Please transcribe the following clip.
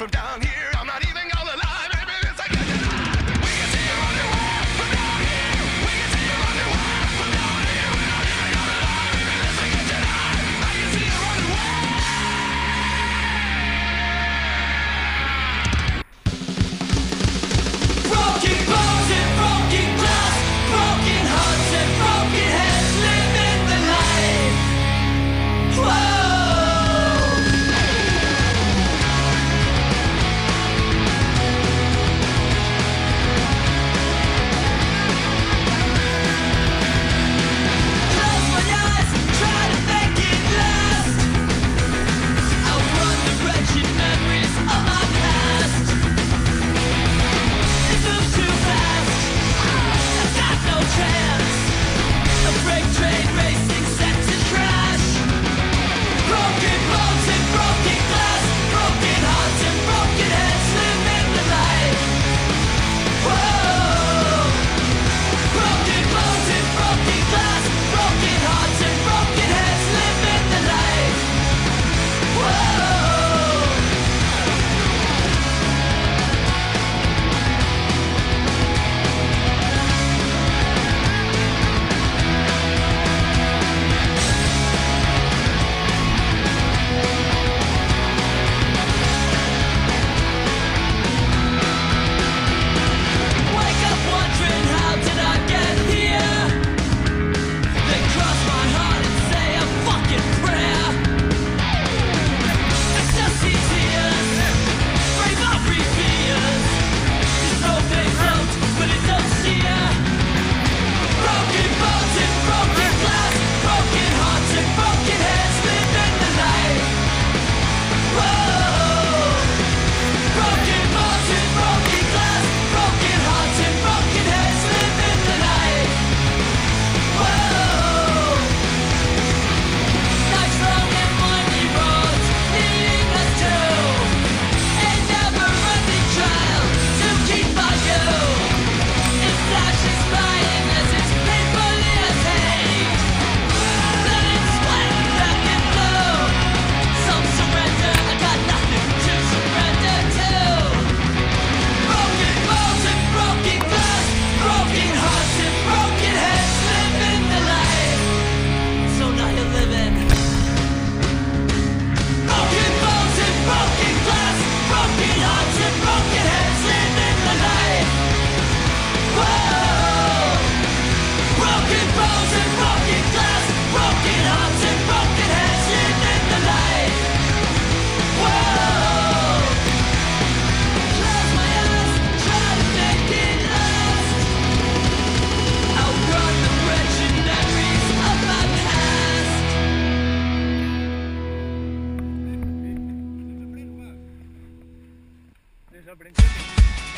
from down here. El principio.